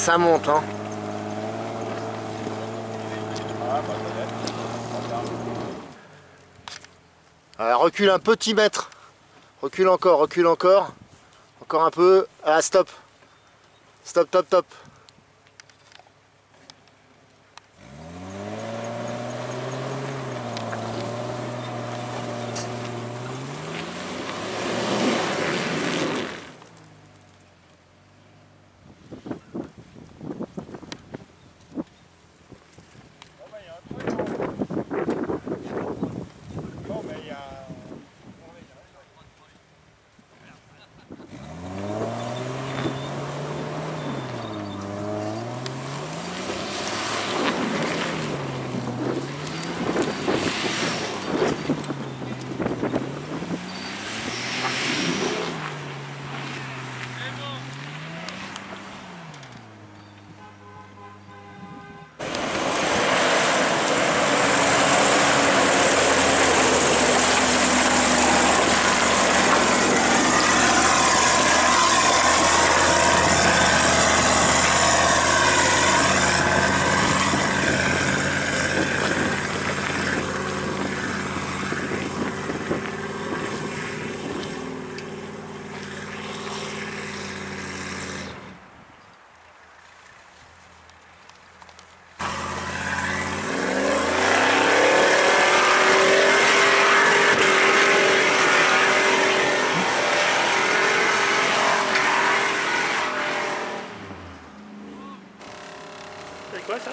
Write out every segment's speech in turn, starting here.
Ah ça monte hein. Alors, recule un petit mètre. Recule encore, recule encore. Encore un peu. Ah stop. Stop, stop, stop. C'est quoi ça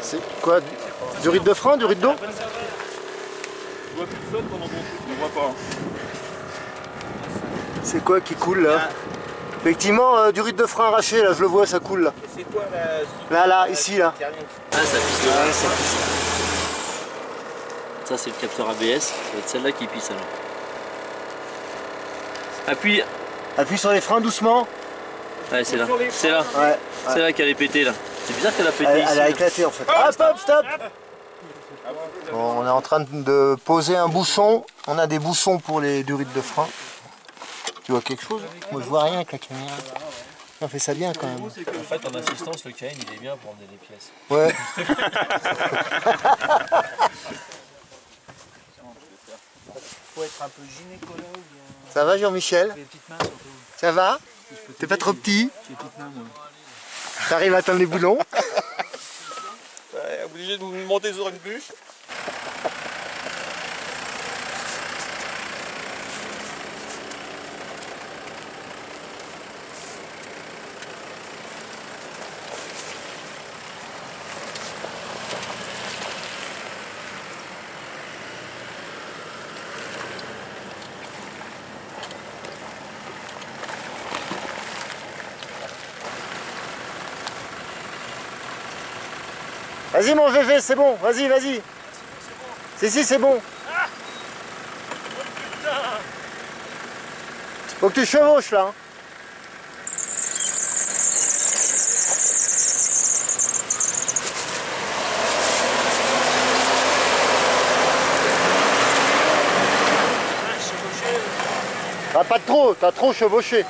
C'est quoi du- Du rythme de frein, du rythme d'eau pendant on voit pas. C'est quoi qui coule là Effectivement, euh, du rythme de frein arraché, là, je le vois, ça coule là. C'est quoi la... Là, là, ici, là. Ah, ça pisse Ouais, ça Ça, c'est le capteur ABS. Ça va être celle-là qui pisse alors. Appuie. Appuie sur les freins doucement. Ouais, c'est là. C'est là. Ouais. C'est là qu'elle est pétée là. C'est bizarre qu'elle a pété Elle, ici. elle a là. éclaté en fait. Hop, stop, stop Bon, on est en train de poser un bouchon. On a des bouchons pour les durites de frein. Tu vois quelque chose? Moi je vois rien avec la caméra. On fait ça bien quand même. En fait, en assistance, le KN il est bien pour emmener des pièces. Ouais. Faut être un peu gynécologue. Ça va Jean-Michel? Ça va? T'es pas trop petit? J'ai les petites mains moi. T'arrives à atteindre les boulons Ouais, obligé de monter sur une bûche. Vas-y mon VV, c'est bon, vas-y, vas-y. Si, si, c'est bon. Faut que tu chevauches là. hein. Ah, pas de trop, t'as trop chevauché.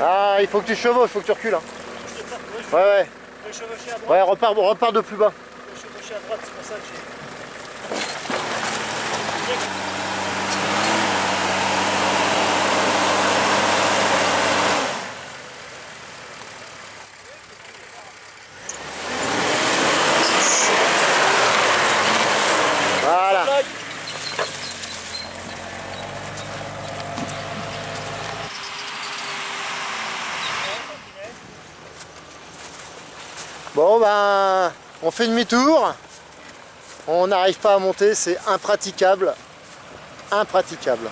Ah, il faut que tu chevauches, faut que tu recules. hein. Ouais, ouais. Je vais chevaucher à droite, Ouais, repars, repars de plus bas. je vais chevaucher à droite, c'est pour ça que j'ai. Bon ben, on fait demi-tour. On n'arrive pas à monter, c'est impraticable. Impraticable.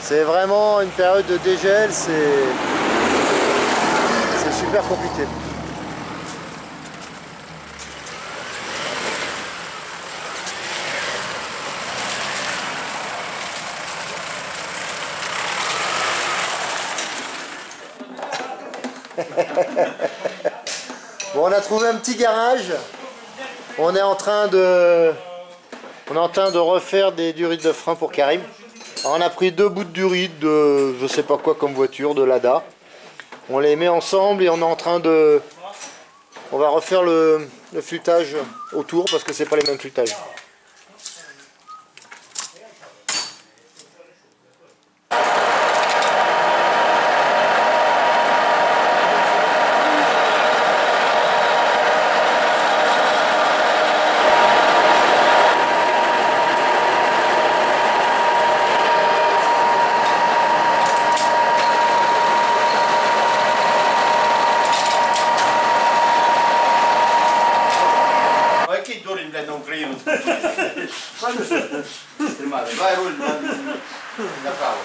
C'est vraiment une période de dégel, c'est super compliqué. Bon, on a trouvé un petit garage. On est en train de, on est de refaire des durites de frein pour Karim. On a pris deux bouts de durite de, je sais pas quoi comme voiture, de Lada. On les met ensemble et on est en train de, on va refaire le, le flûtage autour parce que c'est pas les mêmes flûtages. Блин, блядь, на Украину. Правильно, что ли? Снимали. Два руль направо.